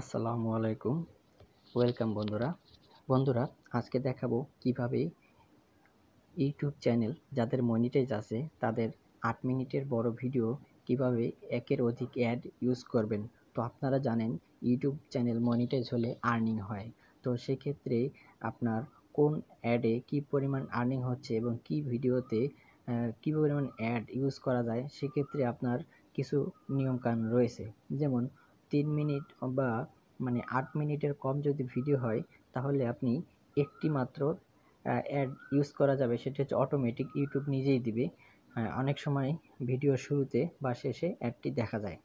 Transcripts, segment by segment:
আসসালামু আলাইকুম। ওয়েলকাম বন্ধুরা। বন্ধুরা, আজকে দেখাবো কীভাবে ইউটিউব চ্যানেল যাদের মনিটাইজ আছে, তাদের আট মিনিটের বড় ভিডিও কীভাবে একের অধিক অ্যাড ইউজ করবেন। তো আপনারা জানেন, ইউটিউব চ্যানেল মনিটাইজ হলে আর্নিং হয়। তো সেক্ষেত্রে আপনার কোন অ্যাডে কি পরিমাণ আর্নিং হচ্ছে এবং কি ভিডিওতে কী পরিমাণ অ্যাড ইউজ করা যায়, সেক্ষেত্রে আপনার কিছু নিয়মকানুন রয়েছে। যেমন তিন মিনিট বা মানে আট মিনিটের কম যদি ভিডিও হয়, তাহলে আপনি একটি মাত্র অ্যাড ইউজ করা যাবে। সেটা হচ্ছে অটোমেটিক ইউটিউব নিজেই দিবে। অনেক সময় ভিডিও শুরুতে বা শেষে অ্যাডটি দেখা যায়।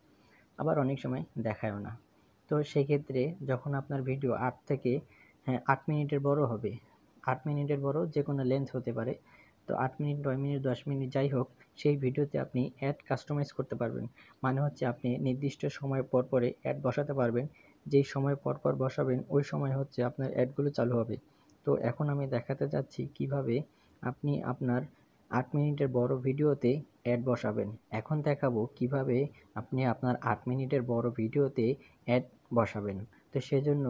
আবার অনেক সময় দেখায়ও না। তো সেক্ষেত্রে যখন আপনার ভিডিও আট থেকে হ্যাঁ আট মিনিটের বড় হবে, আট মিনিটের বড় যে কোনো লেন্থ হতে পারে। তো আট মিনিট, নয় মিনিট, দশ মিনিট যাই হোক সেই ভিডিওতে আপনি অ্যাড কাস্টমাইজ করতে পারবেন। মানে হচ্ছে আপনি নির্দিষ্ট সময় পর পরে অ্যাড বসাতে পারবেন। যেই সময় পর পর বসাবেন, ওই সময় হচ্ছে আপনার অ্যাডগুলো চালু হবে। তো এখন আমি দেখাতে যাচ্ছি কীভাবে আপনি আপনার আট মিনিটের বড় ভিডিওতে অ্যাড বসাবেন। এখন দেখাবো কীভাবে আপনি আপনার আট মিনিটের বড় ভিডিওতে অ্যাড বসাবেন। তো সেজন্য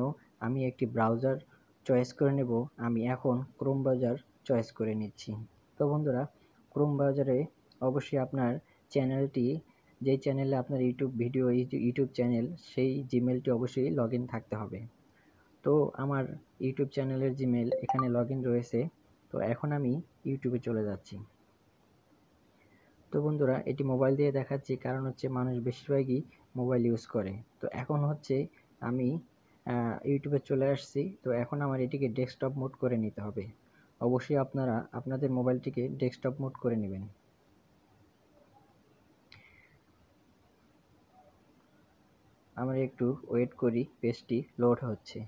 আমি একটি ব্রাউজার চয়েস করে নেব। আমি এখন ক্রোম ব্রাউজার চয়েস করে নিচ্ছি। তো বন্ধুরা ক্রোম ব্রাউজারে অবশ্যই আপনার চ্যানেলটি যেই চ্যানেলে আপনার ইউটিউব ভিডিও ইউটিউব চ্যানেল, সেই জিমেলটি অবশ্যই লগ থাকতে হবে। তো আমার ইউটিউব চ্যানেলের জিমেল এখানে লগ রয়েছে। তো এখন আমি ইউটিউবে চলে যাচ্ছি। তো বন্ধুরা, এটি মোবাইল দিয়ে দেখাচ্ছি, কারণ হচ্ছে মানুষ বেশিরভাগই মোবাইল ইউজ করে। তো এখন হচ্ছে আমি ইউটিউবে চলে আসছি। তো এখন আমার এটিকে ডেস্কটপ মোড করে নিতে হবে। অবশ্যই আপনারা, আপনাদের মোবাইলটিকে ডেস্কটপ মোড করে নেবেন। আমরা একটু ওয়েট করি পেজটি লোড হচ্ছে।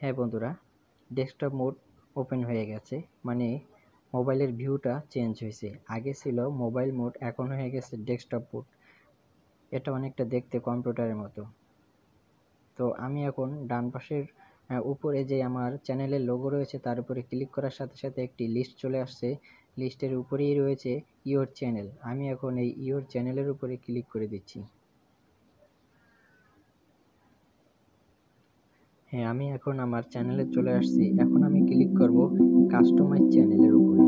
হ্যাঁ বন্ধুরা ডেস্কটপ মোড ওপেন হয়ে গেছে মানে মোবাইলের ভিউটা চেঞ্জ হয়েছে। আগে ছিল মোবাইল মোড এখন হয়ে গেছে ডেস্কটপ মোড এটা অনেকটা দেখতে কম্পিউটারের মতো। তো আমি এখন ডান পাশের উপরে যে আমার চ্যানেলের লোগো রয়েছে, তার উপরে ক্লিক করার সাথে সাথে একটি লিস্ট চলে আসছে। লিস্টের উপরেই রয়েছে ইওর চ্যানেল আমি এখন এই ইওর চ্যানেলের উপরে ক্লিক করে দিচ্ছি। হ্যাঁ আমি এখন আমার চ্যানেলে চলে আসছি। এখন আমি ক্লিক করব কাস্টমাইজ চ্যানেলের উপরে।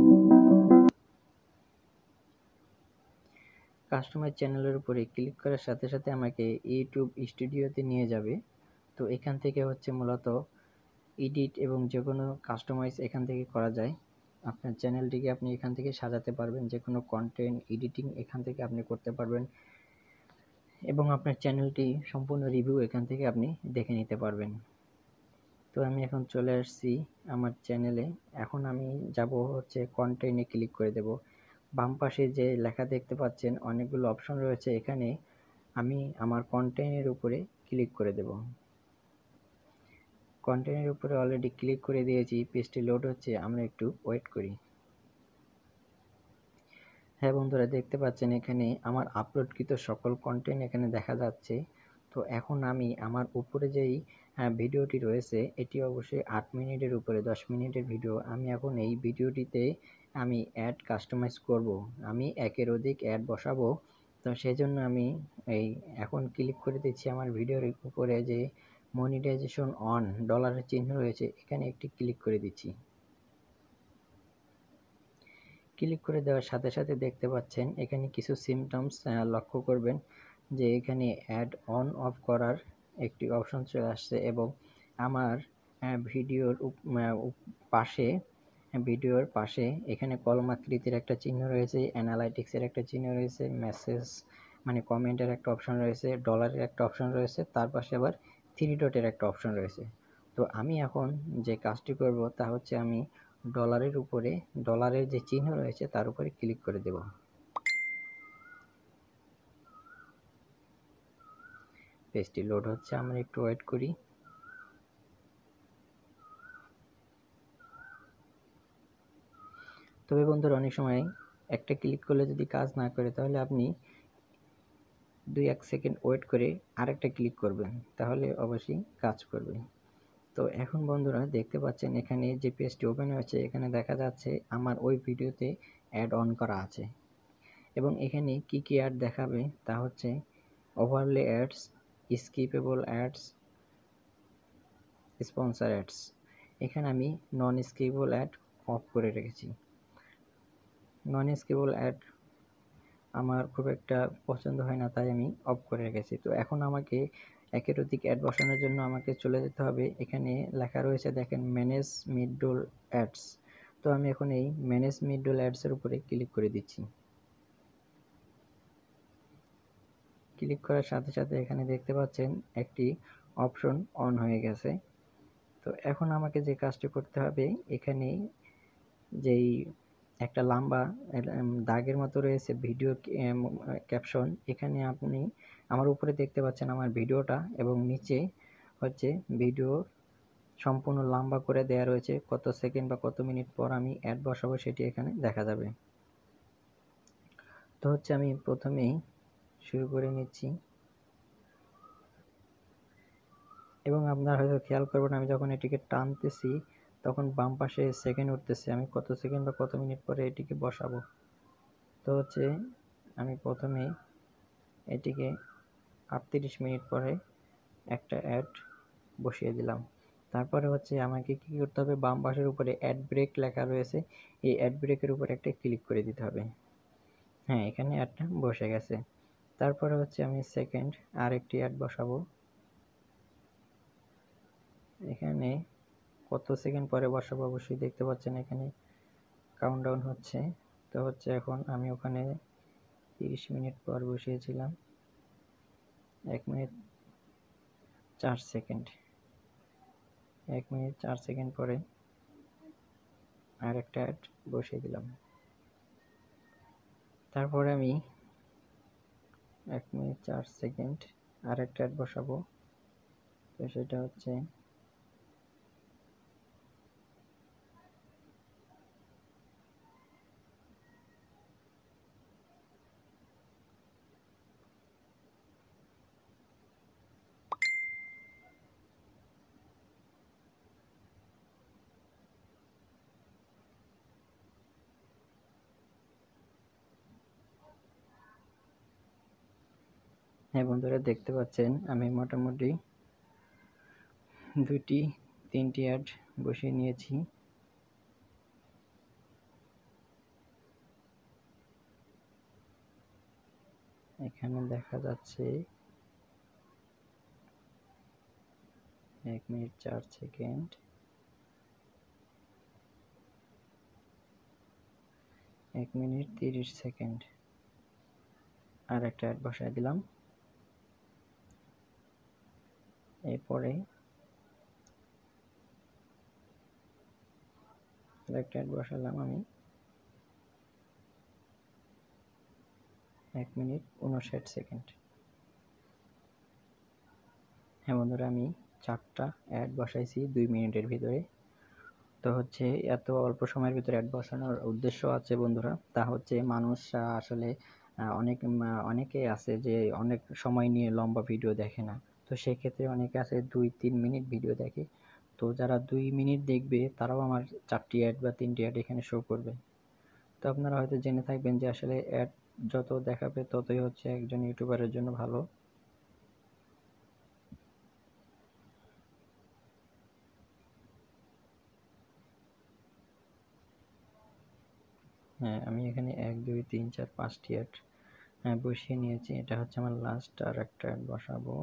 কাস্টমাইজ চ্যানেলের উপরে ক্লিক করার সাথে সাথে আমাকে ইউটিউব স্টুডিওতে নিয়ে যাবে। তো এখান থেকে হচ্ছে মূলত এডিট এবং যে কোনো কাস্টমাইজ এখান থেকে করা যায়। আপনার চ্যানেলটিকে আপনি এখান থেকে সাজাতে পারবেন। যে কোনো কন্টেন্ট এডিটিং এখান থেকে আপনি করতে পারবেন। এবং আপনার চ্যানেলটি সম্পূর্ণ রিভিউ এখান থেকে আপনি দেখে নিতে পারবেন। তো আমি এখন চলে আসছি আমার চ্যানেলে এখন আমি যাব হচ্ছে কন্টেন্টে ক্লিক করে দেব। বাম পাশে যে লেখা দেখতে পাচ্ছেন, অনেকগুলো অপশন রয়েছে। এখানে আমি আমার কন্টেন্টের উপরে ক্লিক করে দেব। কন্টেন্টের উপরে অলরেডি ক্লিক করে দিয়েছি। পেজটি লোড হচ্ছে, আমরা একটু ওয়েট করি। হ্যাঁ বন্ধুরা, দেখতে পাচ্ছেন এখানে আমার আপলোডকৃত সকল কন্টেন্ট এখানে দেখা যাচ্ছে। তো এখন আমি আমার উপরে যেই ভিডিওটি রয়েছে, এটি অবশ্যই আট মিনিটের উপরে, দশ মিনিটের ভিডিও। আমি এখন এই ভিডিওটিতে আমি অ্যাড কাস্টমাইজ করব। আমি একের অধিক অ্যাড বসাবো। তো সেই জন্য আমি এই এখন ক্লিক করে দিচ্ছি আমার ভিডিওর উপরে যে মনিটাইজেশন অন ডলারের চিহ্ন রয়েছে, এখানে একটি ক্লিক করে দিচ্ছি। ক্লিক করে দেওয়ার সাথে সাথে দেখতে পাচ্ছেন, এখানে কিছু সিমটমস লক্ষ্য করবেন। যে এখানে অ্যাড অন অফ করার একটি অপশন চলে আসছে এবং আমার ভিডিওর পাশে ভিডিওর পাশে এখানে কলমাকৃতির একটা চিহ্ন রয়েছে অ্যানালাইটিক্সের একটা চিহ্ন রয়েছে মেসেজ মানে কমেন্টের একটা অপশন রয়েছে ডলারের একটা অপশন রয়েছে, তার পাশে আবার থ্রি ডটের একটা অপশন রয়েছে। তো আমি এখন যে কাজটি করব তা হচ্ছে আমি ডলারের উপরে ডলারের যে চিহ্ন রয়েছে তার উপরে ক্লিক করে দেব। পেজটি লোড হচ্ছে, আমরা একটু ওয়েট করি। তবে বন্ধুরা, অনেক সময় একটা ক্লিক করলে যদি কাজ না করে, তাহলে আপনি দুই এক সেকেন্ড ওয়েট করে আরেকটা ক্লিক করবেন, তাহলে অবশ্যই কাজ করবে। তো এখন বন্ধুরা, দেখতে পাচ্ছেন এখানে যে পেজটি ওপেন হয়েছে, এখানে দেখা যাচ্ছে আমার ওই ভিডিওতে অ্যাড অন করা আছে। এবং এখানে কি কি অ্যাড দেখাবে, তা হচ্ছে overlay ads skippable ads sponsor ads এখানে আমি নন স্কিপেবল অ্যাড অফ করে রেখেছি। নন স্কিপেবল অ্যাড আমার খুব একটা পছন্দ হয় না, তাই আমি অফ করে রেখেছি। তো এখন আমাকে একের অধিক অ্যাড বসানোর জন্য আমাকে চলে যেতে হবে। এখানে লেখা রয়েছে, দেখেন ম্যানেজ মিডল অ্যাডস তো আমি এখন এই ম্যানেজ মিডল অ্যাডসের উপরে ক্লিক করে দিচ্ছি। ক্লিক করার সাথে সাথে এখানে দেখতে পাচ্ছেন একটি অপশন অন হয়ে গেছে। তো এখন আমাকে যে কাজটি করতে হবে, এখানে যেই একটা লম্বা দাগের মতো রয়েছে ভিডিও ক্যাপশন, এখানে আপনি আমার উপরে দেখতে পাচ্ছেন আমার ভিডিওটা এবং নিচে হচ্ছে ভিডিও সম্পূর্ণ লম্বা করে দেয়া রয়েছে, কত সেকেন্ড বা কত মিনিট পর আমি অ্যাড বসাবো সেটি এখানে দেখা যাবে। তো হচ্ছে আমি প্রথমেই শুরু করে নিচ্ছি। এবং আপনারা হয়তো খেয়াল করবেন, আমি যখন এটিকে টানতেছি, তখন বাম পাশে সেকেন্ড উঠতেছে। আমি কত সেকেন্ড বা কত মিনিট পরে এটিকে বসাবো? তো হচ্ছে, আমি প্রথমে এটিকে আটত্রিশ মিনিট পরে একটা অ্যাড বসিয়ে দিলাম। তারপরে হচ্ছে, আমাকে কি করতে হবে? বাম পাশের উপরে অ্যাড ব্রেক লেখা রয়েছে। এই অ্যাড ব্রেকের উপরে একটা ক্লিক করে দিতে হবে। হ্যাঁ এখানে অ্যাডটা বসে গেছে। তারপরে হচ্ছে আমি সেকেন্ড আর একটি অ্যাড বসাবো। এখানে কত সেকেন্ড পরে বসাবো অবশ্যই দেখতে পাচ্ছেন এখানে কাউন্টডাউন হচ্ছে। তো হচ্ছে এখন আমি ওখানে তিরিশ মিনিট পর বসিয়েছিলাম। এক মিনিট চার সেকেন্ড এক মিনিট চার সেকেন্ড পরে আর একটা অ্যাড বসিয়ে দিলাম। তারপরে আমি এক মিনিট চার সেকেন্ড। আর একটা অ্যাড বসাবো। তো সেটা হচ্ছে হ্যাঁ বন্ধুরা, দেখতে পাচ্ছেন আমি মোটামুটি দুটি তিনটি অ্যাড বসিয়ে নিয়েছি। এখানে দেখা যাচ্ছে এক মিনিট চার সেকেন্ড। এক মিনিট তিরিশ সেকেন্ড। আর একটা অ্যাড বসায় দিলাম। এরপরে অ্যাড বসালাম আমি। এক মিনিট উনষাট সেকেন্ড হ্যাঁ বন্ধুরা, আমি চারটা অ্যাড বসাইছি দুই মিনিটের ভিতরে। তো হচ্ছে এত অল্প সময়ের ভিতরে অ্যাড বসানোর উদ্দেশ্য আছে বন্ধুরা। তা হচ্ছে মানুষ আসলে অনেক, অনেকে আছে যে অনেক সময় নিয়ে লম্বা ভিডিও দেখে না। তো সেক্ষেত্রে অনেকে আছে দুই, তিন মিনিট ভিডিও দেখে। তো যারা দুই মিনিট দেখবে, তারাও আমার চারটি অ্যাড বা তিনটি অ্যাড এখানে শো করবে। তো আপনারা হয়তো জেনে থাকবেন যে আসলে অ্যাড যত দেখাবে, ততই হচ্ছে একজন ইউটিউবারের জন্য ভালো। হ্যাঁ আমি এখানে এক, দুই, তিন, চার, পাঁচটি অ্যাড বসিয়ে নিয়েছি। এটা হচ্ছে আমার লাস্ট আর একটা অ্যাড বসাবো।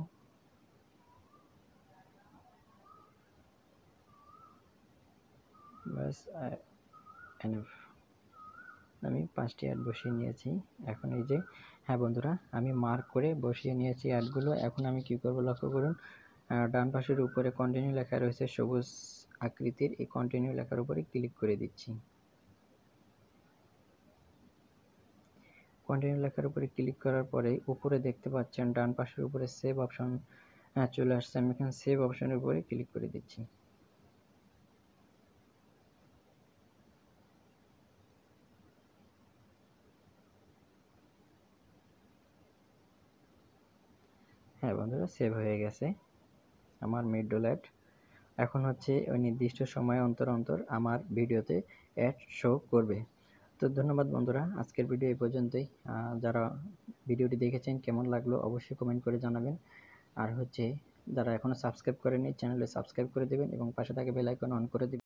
ব্যাস এনএফ আমি পাঁচটি অ্যাড বসিয়ে নিয়েছি, এখন এই যে হ্যাঁ বন্ধুরা, আমি মার্ক করে বসিয়ে নিয়েছি অ্যাডগুলো এখন আমি কি করব লক্ষ্য করুন ডান পাশের উপরে কন্টিনিউ লেখা রয়েছে সবুজ আকৃতির, এই কন্টিনিউ লেখার উপরে ক্লিক করে দিচ্ছি। কন্টিনিউ লেখার উপরে ক্লিক করার পরে উপরে দেখতে পাচ্ছেন, ডান পাশের উপরে সেভ অপশন চলে আসছে, আমি এখানে সেভ অপশনের উপরে ক্লিক করে দিচ্ছি হ্যাঁ বন্ধুরা সেভ হয়ে গেছে আমার মিডল অ্যাড এখন হচ্ছে ওই নির্দিষ্ট সময় অন্তর অন্তর আমার ভিডিওতে অ্যাড শো করবে। তো ধন্যবাদ বন্ধুরা, আজকের ভিডিও এই পর্যন্তই। যারা ভিডিওটি দেখেছেন, কেমন লাগল অবশ্যই কমেন্ট করে জানাবেন। আর হচ্ছে, যারা এখনও সাবস্ক্রাইব করেনি চ্যানেলে সাবস্ক্রাইব করে দেবেন এবং পাশে থাকে বেল আইকন অন করে দেবেন।